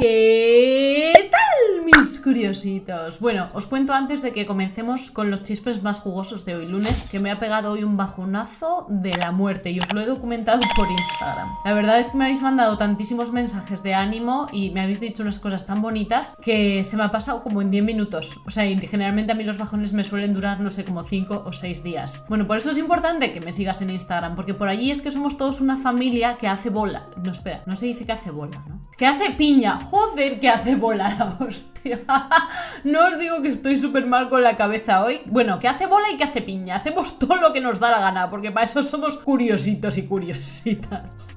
¿Qué tal, mis curiositos? Bueno, os cuento antes de que comencemos con los chismes más jugosos de hoy lunes, que me ha pegado hoy un bajonazo de la muerte y os lo he documentado por Instagram. La verdad es que me habéis mandado tantísimos mensajes de ánimo y me habéis dicho unas cosas tan bonitas que se me ha pasado como en 10 minutos. O sea, y generalmente a mí los bajones me suelen durar, no sé, como 5 o 6 días. Bueno, por eso es importante que me sigas en Instagram, porque por allí es que somos todos una familia que hace bola. No, espera, no se dice que hace bola, ¿no? Que hace piña. Joder, que hace bola la hostia. No os digo que estoy súper mal con la cabeza hoy. Bueno, que hace bola y que hace piña. Hacemos todo lo que nos da la gana, porque para eso somos curiositos y curiositas.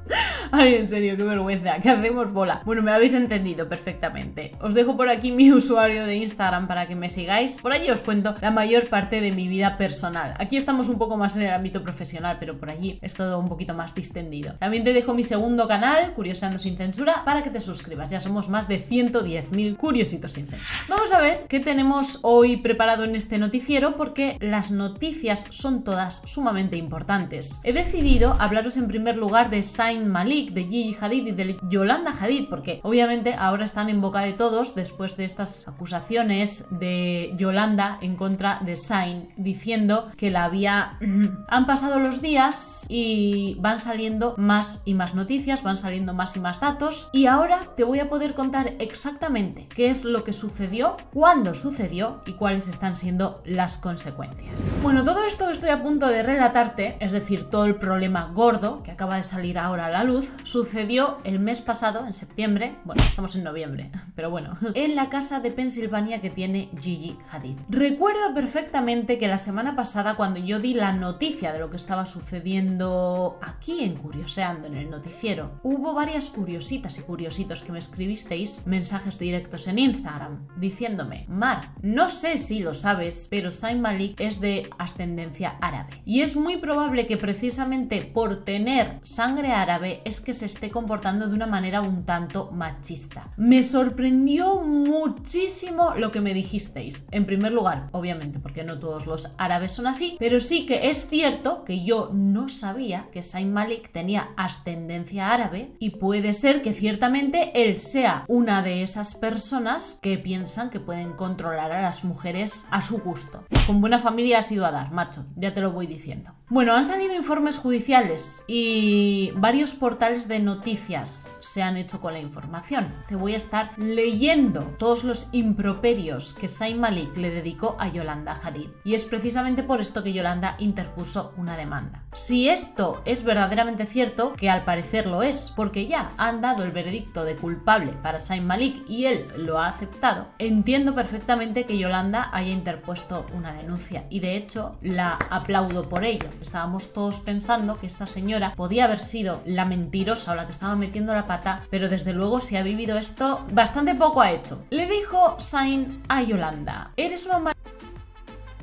Ay, en serio, qué vergüenza, que hacemos bola. Bueno, me habéis entendido perfectamente. Os dejo por aquí mi usuario de Instagram para que me sigáis. Por allí os cuento la mayor parte de mi vida personal. Aquí estamos un poco más en el ámbito profesional, pero por allí es todo un poquito más distendido. También te dejo mi segundo canal, Curioseando sin censura, para que te suscribas. Ya somos más de 110.000 curiositos sin censura. Vamos a ver qué tenemos hoy preparado en este noticiero porque las noticias son todas sumamente importantes. He decidido hablaros en primer lugar de Sain Malik, de Gigi Hadid y de Yolanda Hadid, porque obviamente ahora están en boca de todos después de estas acusaciones de Yolanda en contra de Sain, diciendo que la había... Han pasado los días y van saliendo más y más noticias, van saliendo más y más datos y ahora te voy a poder contar exactamente qué es lo que sucedió, cuándo sucedió y cuáles están siendo las consecuencias. Bueno, todo esto que estoy a punto de relatarte, es decir, todo el problema gordo que acaba de salir ahora a la luz, sucedió el mes pasado, en septiembre, bueno, estamos en noviembre, pero bueno, en la casa de Pensilvania que tiene Gigi Hadid. Recuerdo perfectamente que la semana pasada cuando yo di la noticia de lo que estaba sucediendo aquí en Curioseando en el noticiero, hubo varias curiositas y curiositos que me escribisteis mensajes directos en Instagram diciéndome, Mar, no sé si lo sabes, pero Sain Malik es de ascendencia árabe. Y es muy probable que precisamente por tener sangre árabe que se esté comportando de una manera un tanto machista. Me sorprendió muchísimo lo que me dijisteis. En primer lugar, obviamente, porque no todos los árabes son así, pero sí que es cierto que yo no sabía que Sain Malik tenía ascendencia árabe y puede ser que ciertamente él sea una de esas personas que piensan que pueden controlar a las mujeres a su gusto. Con buena familia ha sido a dar, macho, ya te lo voy diciendo. Bueno, han salido informes judiciales y varios de noticias se han hecho con la información. Te voy a estar leyendo todos los improperios que Sain Malik le dedicó a Yolanda Hadid. Y es precisamente por esto que Yolanda interpuso una demanda. Si esto es verdaderamente cierto, que al parecer lo es, porque ya han dado el veredicto de culpable para Sain Malik y él lo ha aceptado, entiendo perfectamente que Yolanda haya interpuesto una denuncia y de hecho la aplaudo por ello. Estábamos todos pensando que esta señora podía haber sido la mentirosa o la que estaba metiendo la pata, pero desde luego si ha vivido esto, bastante poco ha hecho. Le dijo Sain a Yolanda, eres una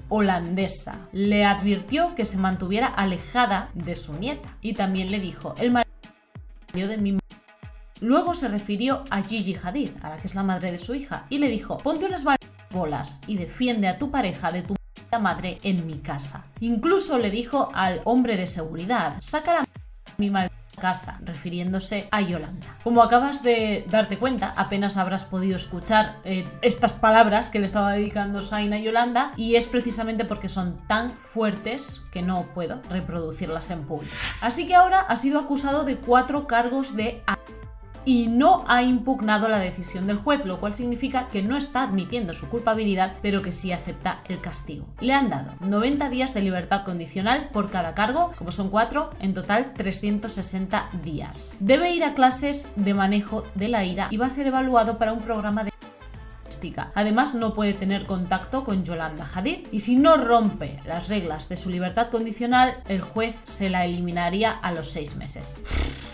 holandesa. Le advirtió que se mantuviera alejada de su nieta y también le dijo, el marido de mi Luego se refirió a Gigi Hadid, a la que es la madre de su hija, y le dijo, ponte unas bolas y defiende a tu pareja de tu madre en mi casa. Incluso le dijo al hombre de seguridad, saca mi madre casa, refiriéndose a Yolanda. Como acabas de darte cuenta, apenas habrás podido escuchar eh, estas palabras que le estaba dedicando Sain a Yolanda y es precisamente porque son tan fuertes que no puedo reproducirlas en público. Así que ahora ha sido acusado de cuatro cargos de y no ha impugnado la decisión del juez, lo cual significa que no está admitiendo su culpabilidad, pero que sí acepta el castigo. Le han dado 90 días de libertad condicional por cada cargo, como son cuatro, en total 360 días. Debe ir a clases de manejo de la ira y va a ser evaluado para un programa de Además, no puede tener contacto con Yolanda Hadid y si no rompe las reglas de su libertad condicional, el juez se la eliminaría a los seis meses.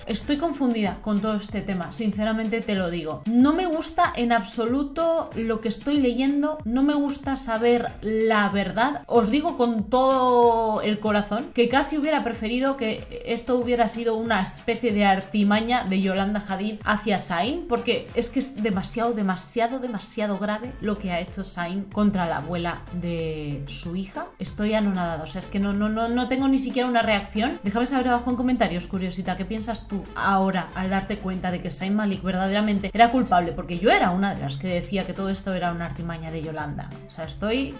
Estoy confundida con todo este tema, sinceramente te lo digo. No me gusta en absoluto lo que estoy leyendo, no me gusta saber la verdad. Os digo con todo el corazón que casi hubiera preferido que esto hubiera sido una especie de artimaña de Yolanda Hadid hacia Sain, porque es que es demasiado, demasiado, demasiado grave lo que ha hecho Sain contra la abuela de su hija. Estoy anonadada, o sea, es que no, no, no, no tengo ni siquiera una reacción. Déjame saber abajo en comentarios, curiosita, ¿qué piensas tú ahora al darte cuenta de que Saint Malik verdaderamente era culpable? Porque yo era una de las que decía que todo esto era una artimaña de Yolanda. O sea, estoy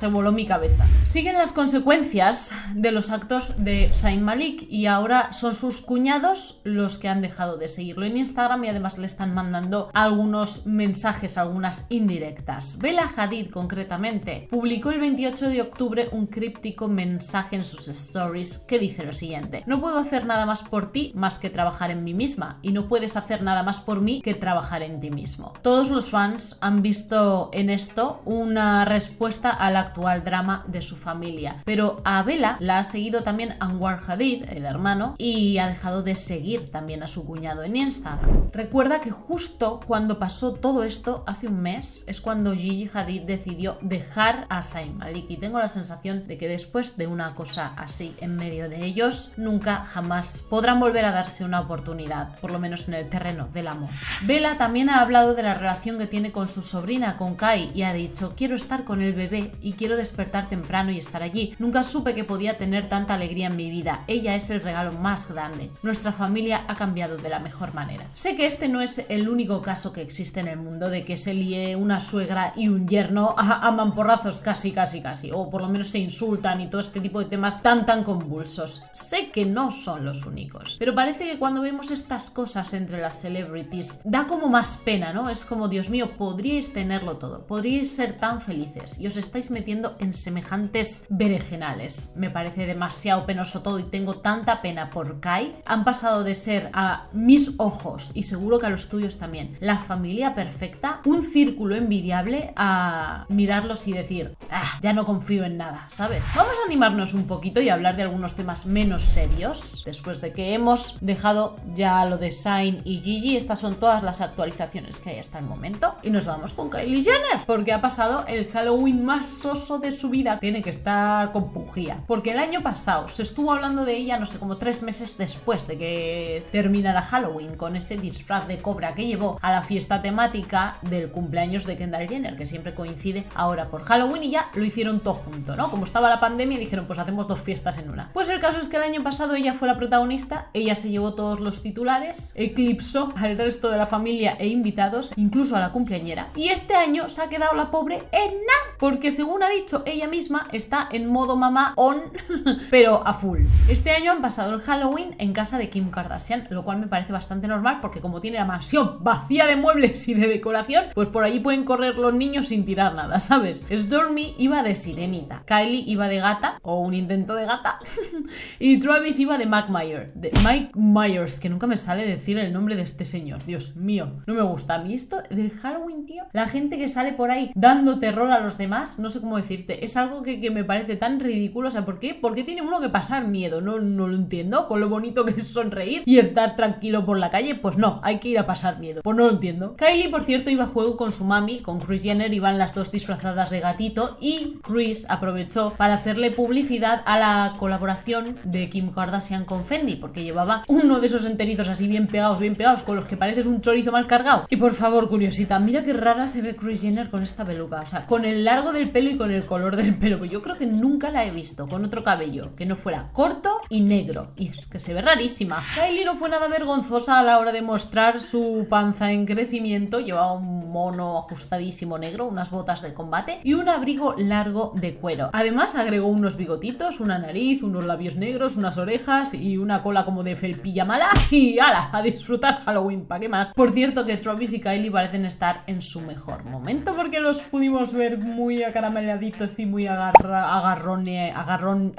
se voló mi cabeza. Siguen las consecuencias de los actos de Saint Malik y ahora son sus cuñados los que han dejado de seguirlo en Instagram y además le están mandando algunos mensajes, algunas indirectas. Bella Hadid concretamente publicó el 28 de octubre un críptico mensaje en sus stories que dice lo siguiente: No puedo hacer nada más por ti más que trabajar en mí misma y no puedes hacer nada más por mí que trabajar en ti mismo. Todos los fans han visto en esto una respuesta a la actual drama de su familia. Pero a Bella la ha seguido también Anwar Hadid, el hermano, y ha dejado de seguir también a su cuñado en Instagram. Recuerda que justo cuando pasó todo esto, hace un mes, es cuando Gigi Hadid decidió dejar a Zayn Malik. Y tengo la sensación de que después de una cosa así en medio de ellos, nunca jamás podrán volver a darse una oportunidad, por lo menos en el terreno del amor. Bella también ha hablado de la relación que tiene con su sobrina, con Kai, y ha dicho, quiero estar con el bebé y quiero despertar temprano y estar allí. Nunca supe que podía tener tanta alegría en mi vida. Ella es el regalo más grande. Nuestra familia ha cambiado de la mejor manera. Sé que este no es el único caso que existe en el mundo de que se líe una suegra y un yerno a, a mamporrazos casi, casi, casi. O por lo menos se insultan y todo este tipo de temas tan, tan convulsos. Sé que no son los únicos. Pero parece que cuando vemos estas cosas entre las celebrities da como más pena, ¿no? Es como, Dios mío, podríais tenerlo todo. Podríais ser tan felices y os estáis metiendo en semejantes berenjenales. Me parece demasiado penoso todo y tengo tanta pena por Kai. Han pasado de ser a mis ojos y seguro que a los tuyos también la familia perfecta, un círculo envidiable a mirarlos y decir, ah, ya no confío en nada, ¿sabes? Vamos a animarnos un poquito y hablar de algunos temas menos serios. Después de que hemos dejado ya lo de Sign y Gigi, estas son todas las actualizaciones que hay hasta el momento. Y nos vamos con Kylie Jenner, porque ha pasado el Halloween más de su vida tiene que estar con pujía. Porque el año pasado se estuvo hablando de ella, no sé, como tres meses después de que terminara Halloween, con ese disfraz de cobra que llevó a la fiesta temática del cumpleaños de Kendall Jenner, que siempre coincide ahora por Halloween y ya lo hicieron todo junto, ¿no? Como estaba la pandemia, dijeron, pues hacemos dos fiestas en una. Pues el caso es que el año pasado ella fue la protagonista, ella se llevó todos los titulares, eclipsó al resto de la familia e invitados, incluso a la cumpleañera, y este año se ha quedado la pobre en nada, porque según ha dicho ella misma, está en modo mamá on, pero a full. Este año han pasado el Halloween en casa de Kim Kardashian, lo cual me parece bastante normal porque como tiene la mansión vacía de muebles y de decoración, pues por allí pueden correr los niños sin tirar nada, ¿sabes? Stormy iba de sirenita, Kylie iba de gata, o un intento de gata, y Travis iba de Mike Myers, de Mike Myers, que nunca me sale decir el nombre de este señor, Dios mío, no me gusta. A mí esto del Halloween, tío, la gente que sale por ahí dando terror a los demás, no sé cómo decirte, es algo que, me parece tan ridículo. O sea, ¿por qué? ¿Por qué tiene uno que pasar miedo? No, no lo entiendo. Con lo bonito que es sonreír y estar tranquilo por la calle, pues no, hay que ir a pasar miedo. Pues no lo entiendo. Kylie, por cierto, iba a juego con su mami, con Chris Jenner, iban las dos disfrazadas de gatito y Chris aprovechó para hacerle publicidad a la colaboración de Kim Kardashian con Fendi, porque llevaba uno de esos enteritos así bien pegados, bien pegados, con los que pareces un chorizo mal cargado. Y por favor, curiosita, mira qué rara se ve Chris Jenner con esta peluca. O sea, con el largo del pelo y con el color del pelo, que yo creo que nunca la he visto con otro cabello que no fuera corto y negro. Y es que se ve rarísima. Kylie no fue nada vergonzosa a la hora de mostrar su panza en crecimiento. Llevaba un mono ajustadísimo negro, unas botas de combate y un abrigo largo de cuero. Además agregó unos bigotitos, una nariz, unos labios negros, unas orejas y una cola como de felpilla mala. Y ala, a disfrutar Halloween, ¿para qué más? Por cierto que Travis y Kylie parecen estar en su mejor momento porque los pudimos ver muy y muy agarra, agarrone, agarrón,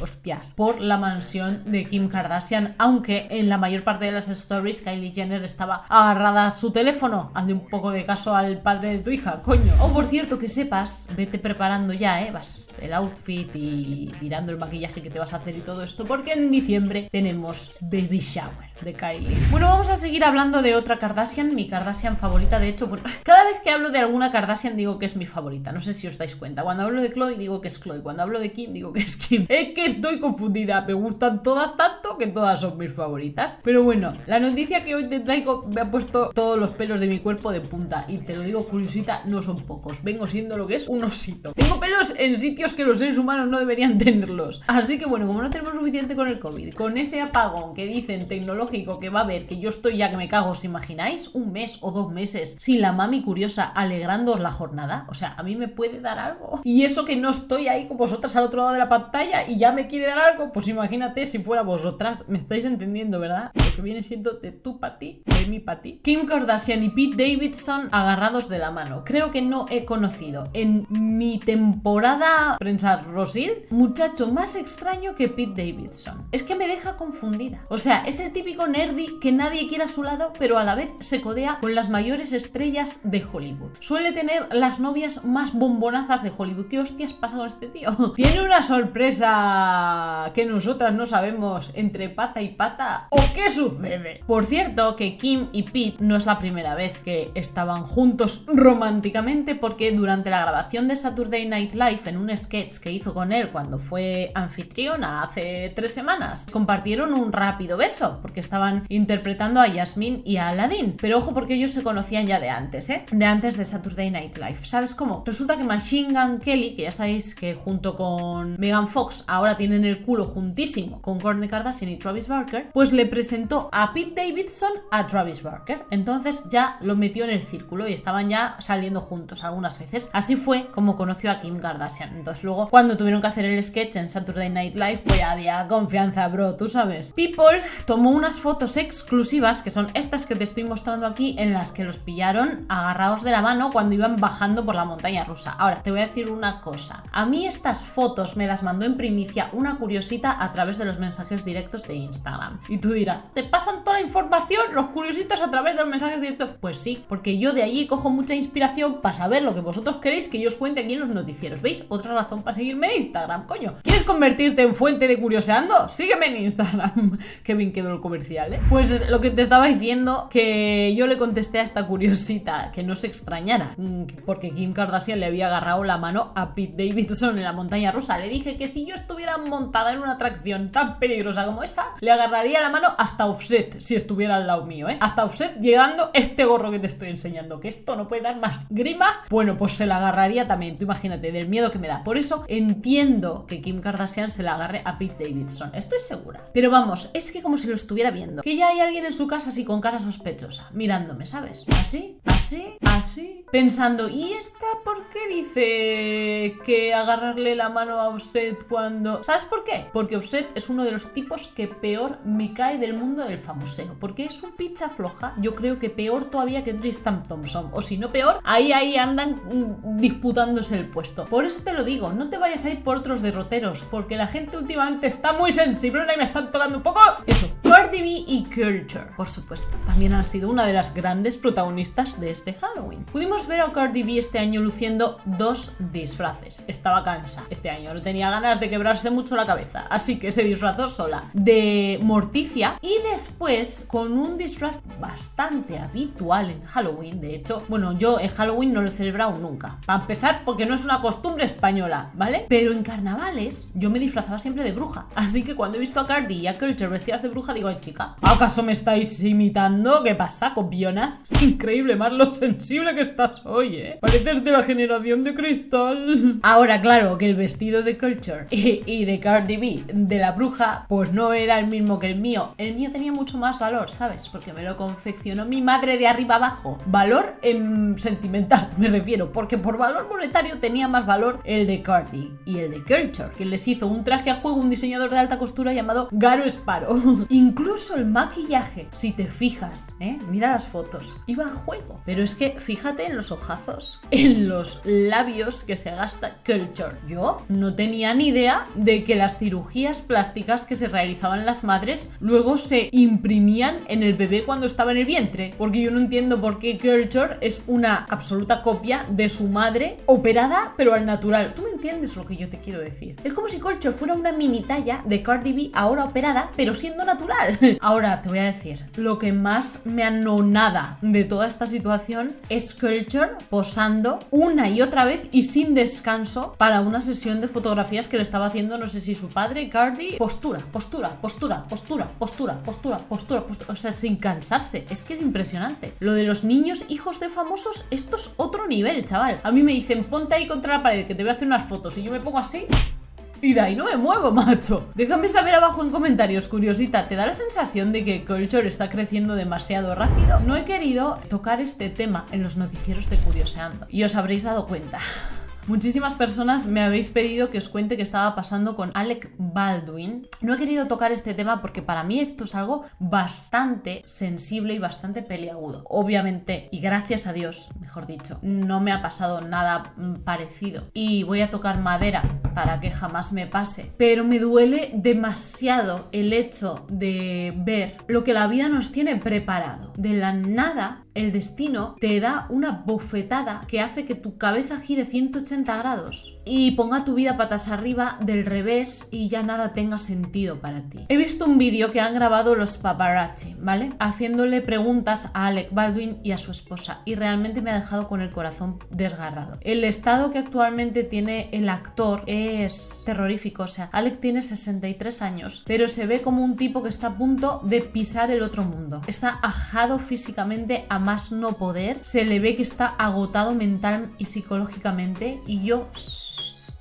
hostias, por la mansión de Kim Kardashian, aunque en la mayor parte de las stories Kylie Jenner estaba agarrada a su teléfono. Hazle un poco de caso al padre de tu hija, coño. O por cierto, que sepas, vete preparando ya, eh, vas el outfit y mirando el maquillaje que te vas a hacer y todo esto, porque en diciembre tenemos Baby Shower de Kylie. Bueno, vamos a seguir hablando de otra Kardashian, mi Kardashian favorita, de hecho, bueno, cada vez que hablo de alguna Kardashian digo que es mi favorita, no sé si os dais cuenta. Cuando hablo de Chloe digo que es Chloe, cuando hablo de Kim digo que es Kim. Es que estoy confundida, me gustan todas tanto que todas son mis favoritas. Pero bueno, la noticia que hoy te traigo me ha puesto todos los pelos de mi cuerpo de punta y te lo digo curiosita, no son pocos. Vengo siendo lo que es un osito. Tengo pelos en sitios que los seres humanos no deberían tenerlos. Así que bueno, como no tenemos suficiente con el COVID, con ese apagón que dicen tecnológico que va a haber, que yo estoy ya que me cago, ¿os imagináis? Un mes o dos meses sin la mami curiosa alegrándoos la jornada. O sea, a mí me puede dar algo. Y eso que no estoy ahí con vosotras al otro lado de la pantalla y ya me quiere dar algo, pues imagínate si fuera vosotras. Me estáis entendiendo, ¿verdad? Lo que viene siendo de tú para ti, de mí para ti. Kim Kardashian y Pete Davidson agarrados de la mano. Creo que no he conocido en mi temporada prensa Rosil muchacho más extraño que Pete Davidson. Es que me deja confundida. O sea, es el típico nerdy que nadie quiere a su lado, pero a la vez se codea con las mayores estrellas de Hollywood. Suele tener las novias más bombonazas de Hollywood. ¿Qué hostias pasa con este tío? Tiene una sorpresa que nosotras no sabemos entre pata y pata. ¿O qué sucede? Por cierto, que Kim y Pete no es la primera vez que estaban juntos románticamente porque durante la grabación de Saturday Night Live en un sketch que hizo con él cuando fue anfitriona hace tres semanas, compartieron un rápido beso porque estaban interpretando a Yasmin y a Aladdin. Pero ojo porque ellos se conocían ya de antes, ¿eh? De antes de Saturday Night Live. ¿Sabes cómo? Resulta que Machine Gun Kelly, que ya sabéis que junto con Megan Fox ahora tienen el culo juntísimo con Kourtney Kardashian y Travis Barker, pues le presentó a Pete Davidson a Travis Barker. Entonces ya lo metió en el círculo y estaban ya saliendo juntos algunas veces. Así fue como conoció a Kim Kardashian. Entonces luego cuando tuvieron que hacer el sketch en Saturday Night Live, pues había confianza, bro, tú sabes. People tomó fotos exclusivas, que son estas que te estoy mostrando aquí, en las que los pillaron agarrados de la mano cuando iban bajando por la montaña rusa. Ahora, te voy a decir una cosa. A mí estas fotos me las mandó en primicia una curiosita a través de los mensajes directos de Instagram. Y tú dirás, ¿te pasan toda la información los curiositos a través de los mensajes directos? Pues sí, porque yo de allí cojo mucha inspiración para saber lo que vosotros queréis que yo os cuente aquí en los noticieros. ¿Veis? Otra razón para seguirme en Instagram, coño. ¿Quieres convertirte en fuente de curioseando? Sígueme en Instagram. Qué bien quedó el comercial, ¿eh? Pues lo que te estaba diciendo, que yo le contesté a esta curiosita que no se extrañara, mm, porque Kim Kardashian le había agarrado la mano a Pete Davidson en la montaña rusa. Le dije que si yo estuviera montada en una atracción tan peligrosa como esa, le agarraría la mano hasta Offset si estuviera al lado mío, ¿eh? Hasta Offset llegando este gorro que te estoy enseñando, que esto no puede dar más grima. Bueno, pues se la agarraría también, tú imagínate, del miedo que me da. Por eso entiendo que Kim Kardashian se la agarre a Pete Davidson, estoy segura. Pero vamos, es que como si lo estuviera que ya hay alguien en su casa así con cara sospechosa, mirándome, ¿sabes? Así, así, así, pensando, ¿y esta por qué dice que agarrarle la mano a Offset cuando... ¿Sabes por qué? Porque Offset es uno de los tipos que peor me cae del mundo del famoseo, porque es un picha floja, yo creo que peor todavía que Tristan Thompson, o si no peor, ahí ahí andan mm, disputándose el puesto. Por eso te lo digo, no te vayas a ir por otros derroteros, porque la gente últimamente está muy sensible y me están tocando un poco eso. Cardi B y Culture, por supuesto, también han sido una de las grandes protagonistas de este Halloween. Pudimos ver a Cardi B este año luciendo dos disfraces. Estaba cansa este año, no tenía ganas de quebrarse mucho la cabeza, así que se disfrazó sola de Morticia y después con un disfraz bastante habitual en Halloween. De hecho, bueno, yo en Halloween no lo he celebrado nunca. Para empezar, porque no es una costumbre española, ¿vale? Pero en carnavales yo me disfrazaba siempre de bruja. Así que cuando he visto a Cardi y a Culture vestidas de bruja, digo, ay chica, ¿acaso me estáis imitando? ¿Qué pasa, copionas? Es increíble, más lo sensible que estás hoy, ¿eh? Pareces de la generación de cristal. Ahora, claro, que el vestido de Culture y, de Cardi B de la bruja, pues no era el mismo que el mío. El mío tenía mucho más valor, ¿sabes? Porque me lo confeccionó mi madre de arriba abajo. Valor en sentimental, me refiero, porque por valor monetario tenía más valor el de Cardi y el de Culture, que les hizo un traje a juego un diseñador de alta costura llamado Garo Sparrow. Incluso el maquillaje, si te fijas, ¿eh? mira las fotos, iba a juego. Pero es que fíjate en los ojazos, en los labios que se gasta Culture. Yo no tenía ni idea de que las cirugías plásticas que se realizaban las madres luego se imprimían en el bebé cuando estaba en el vientre. Porque yo no entiendo por qué Culture es una absoluta copia de su madre operada pero al natural. ¿Tú me entiendes lo que yo te quiero decir? Es como si Culture fuera una mini talla de Cardi B ahora operada pero siendo natural. Ahora te voy a decir, lo que más me anonada de toda esta situación es Culture posando una y otra vez y sin descanso para una sesión de fotografías que le estaba haciendo, no sé si su padre, Cardi. Postura, postura, postura, postura, postura, postura, postura, postura. O sea, sin cansarse. Es que es impresionante. Lo de los niños hijos de famosos, esto es otro nivel, chaval. A mí me dicen, ponte ahí contra la pared que te voy a hacer unas fotos y yo me pongo así. Y de ahí no me muevo, macho. Déjame saber abajo en comentarios, curiosita, ¿te da la sensación de que Culture está creciendo demasiado rápido? No he querido tocar este tema en los noticieros de Curioseando. Y os habréis dado cuenta. Muchísimas personas me habéis pedido que os cuente qué estaba pasando con Alec Baldwin. No he querido tocar este tema porque para mí esto es algo bastante sensible y bastante peliagudo. Obviamente, y gracias a Dios, mejor dicho, no me ha pasado nada parecido. Y voy a tocar madera para que jamás me pase. Pero me duele demasiado el hecho de ver lo que la vida nos tiene preparado. De la nada el destino te da una bofetada que hace que tu cabeza gire 180 grados y ponga tu vida patas arriba del revés y ya nada tenga sentido para ti. He visto un vídeo que han grabado los paparazzi, ¿vale? Haciéndole preguntas a Alec Baldwin y a su esposa y realmente me ha dejado con el corazón desgarrado. El estado que actualmente tiene el actor es terrorífico, o sea, Alec tiene 63 años, pero se ve como un tipo que está a punto de pisar el otro mundo. Está ajado físicamente a más no poder, se le ve que está agotado mental y psicológicamente y yo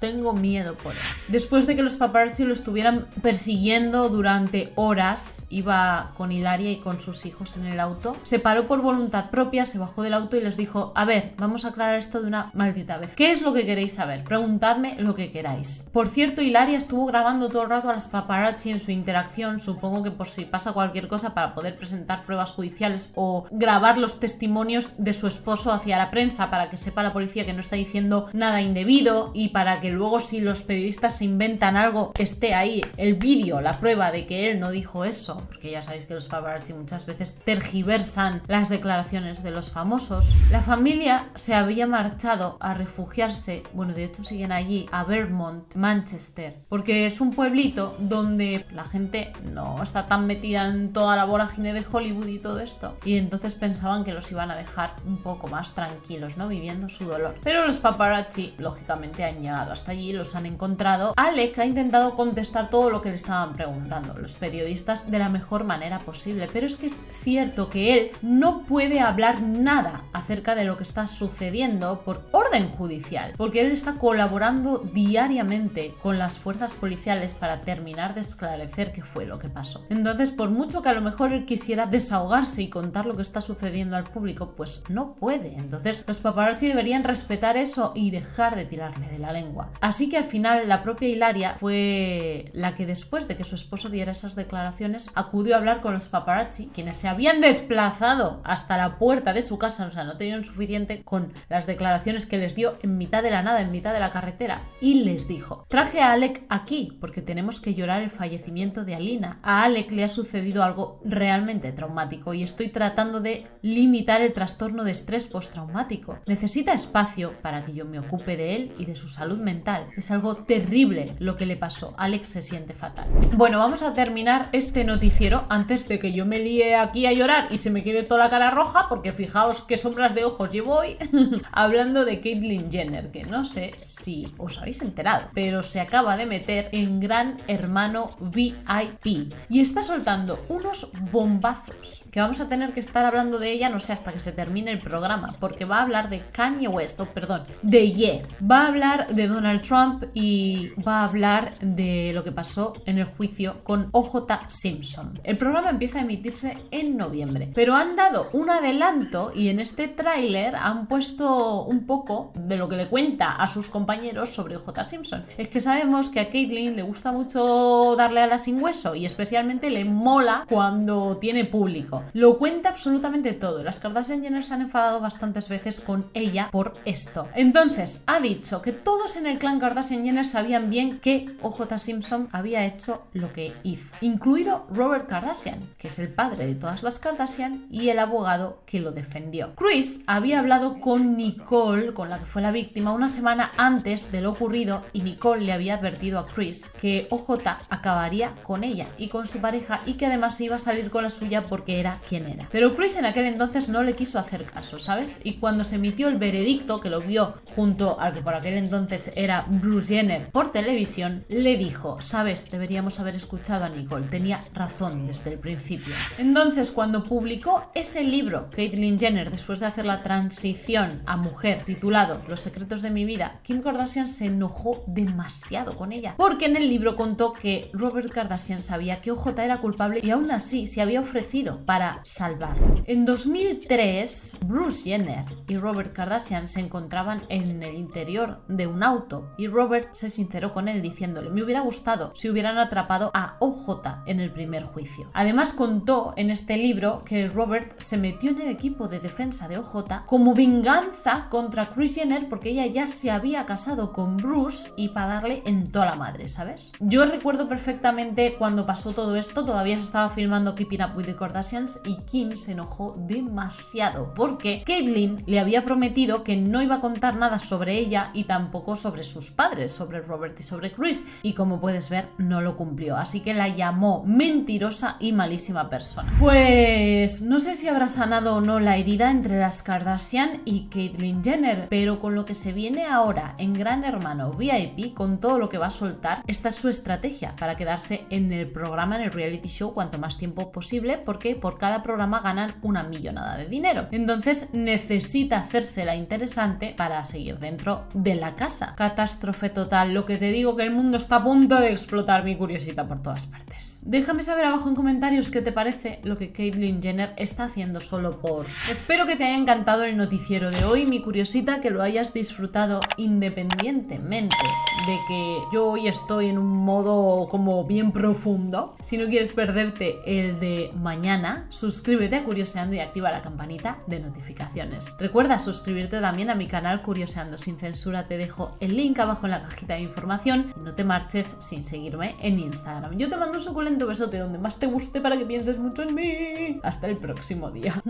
tengo miedo por él. Después de que los paparazzi lo estuvieran persiguiendo durante horas, iba con Hilaria y con sus hijos en el auto, se paró por voluntad propia, se bajó del auto y les dijo, a ver, vamos a aclarar esto de una maldita vez. ¿Qué es lo que queréis saber? Preguntadme lo que queráis. Por cierto, Hilaria estuvo grabando todo el rato a las paparazzi en su interacción, supongo que por si pasa cualquier cosa para poder presentar pruebas judiciales o grabar los testimonios de su esposo hacia la prensa para que sepa la policía que no está diciendo nada indebido y para que luego si los periodistas se inventan algo, esté ahí el vídeo, la prueba de que él no dijo eso, porque ya sabéis que los paparazzi muchas veces tergiversan las declaraciones de los famosos. La familia se había marchado a refugiarse, bueno, de hecho siguen allí, a Vermont, Manchester, porque es un pueblito donde la gente no está tan metida en toda la vorágine de Hollywood y todo esto, y entonces pensaban que los iban a dejar un poco más tranquilos, ¿no? Viviendo su dolor. Pero los paparazzi, lógicamente, han llegado allí, los han encontrado. Alec ha intentado contestar todo lo que le estaban preguntando los periodistas de la mejor manera posible, pero es que es cierto que él no puede hablar nada acerca de lo que está sucediendo por orden judicial, porque él está colaborando diariamente con las fuerzas policiales para terminar de esclarecer qué fue lo que pasó. Entonces, por mucho que a lo mejor él quisiera desahogarse y contar lo que está sucediendo al público, pues no puede. Entonces, los paparazzi deberían respetar eso y dejar de tirarle de la lengua. Así que al final la propia Hilaria fue la que después de que su esposo diera esas declaraciones acudió a hablar con los paparazzi, quienes se habían desplazado hasta la puerta de su casa, o sea, no tenían suficiente con las declaraciones que les dio en mitad de la nada, en mitad de la carretera, y les dijo, traje a Alec aquí porque tenemos que llorar el fallecimiento de Alina. A Alec le ha sucedido algo realmente traumático y estoy tratando de limitar el trastorno de estrés postraumático. Necesita espacio para que yo me ocupe de él y de su salud mental es algo terrible lo que le pasó. Alex se siente fatal. Bueno, vamos a terminar este noticiero antes de que yo me líe aquí a llorar y se me quede toda la cara roja, porque fijaos qué sombras de ojos llevo hoy, hablando de Caitlyn Jenner, que no sé si os habéis enterado, pero se acaba de meter en Gran Hermano VIP y está soltando unos bombazos que vamos a tener que estar hablando de ella, no sé, hasta que se termine el programa, porque va a hablar de Kanye West, o perdón, de Ye, va a hablar de Donald Trump Trump y va a hablar de lo que pasó en el juicio con OJ Simpson. El programa empieza a emitirse en noviembre, pero han dado un adelanto y en este tráiler han puesto un poco de lo que le cuenta a sus compañeros sobre OJ Simpson. Es que sabemos que a Caitlyn le gusta mucho darle a sin hueso y especialmente le mola cuando tiene público. Lo cuenta absolutamente todo. Las Kardashian Jenner se han enfadado bastantes veces con ella por esto. Entonces, ha dicho que todos en el el clan Kardashian Jenner sabían bien que OJ Simpson había hecho lo que hizo, incluido Robert Kardashian, que es el padre de todas las Kardashian y el abogado que lo defendió. Chris había hablado con Nicole, con la que fue la víctima, una semana antes de lo ocurrido y Nicole le había advertido a Chris que OJ acabaría con ella y con su pareja y que además se iba a salir con la suya porque era quien era. Pero Chris en aquel entonces no le quiso hacer caso, ¿sabes? Y cuando se emitió el veredicto, que lo vio junto al que por aquel entonces era Bruce Jenner por televisión, le dijo, sabes, deberíamos haber escuchado a Nicole, tenía razón desde el principio. Entonces, cuando publicó ese libro, Caitlyn Jenner, después de hacer la transición a mujer, titulado Los secretos de mi vida, Kim Kardashian se enojó demasiado con ella, porque en el libro contó que Robert Kardashian sabía que OJ era culpable y aún así se había ofrecido para salvarlo. En 2003, Bruce Jenner y Robert Kardashian se encontraban en el interior de un auto y Robert se sinceró con él diciéndole, me hubiera gustado si hubieran atrapado a OJ en el primer juicio. Además contó en este libro que Robert se metió en el equipo de defensa de OJ como venganza contra Chris Jenner porque ella ya se había casado con Bruce y para darle en toda la madre, ¿sabes? Yo recuerdo perfectamente cuando pasó todo esto, todavía se estaba filmando Keeping Up with the Kardashians y Kim se enojó demasiado porque Caitlyn le había prometido que no iba a contar nada sobre ella y tampoco sobre sus padres, sobre Robert y sobre Chris y como puedes ver no lo cumplió, así que la llamó mentirosa y malísima persona. Pues no sé si habrá sanado o no la herida entre las Kardashian y Caitlyn Jenner, pero con lo que se viene ahora en Gran Hermano VIP, con todo lo que va a soltar, esta es su estrategia para quedarse en el programa, en el reality show, cuanto más tiempo posible, porque por cada programa ganan una millonada de dinero. Entonces necesita hacerse la interesante para seguir dentro de la casa. Catástrofe total, lo que te digo que el mundo está a punto de explotar mi curiosidad por todas partes. Déjame saber abajo en comentarios qué te parece lo que Caitlyn Jenner está haciendo solo por... Espero que te haya encantado el noticiero de hoy, mi curiosita, que lo hayas disfrutado independientemente de que yo hoy estoy en un modo como bien profundo. Si no quieres perderte el de mañana, suscríbete a Curioseando y activa la campanita de notificaciones. Recuerda suscribirte también a mi canal Curioseando sin censura, te dejo el link abajo en la cajita de información y no te marches sin seguirme en Instagram. Yo te mando un suculento besote donde más te guste para que pienses mucho en mí. Hasta el próximo día.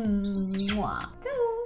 ¡Chao!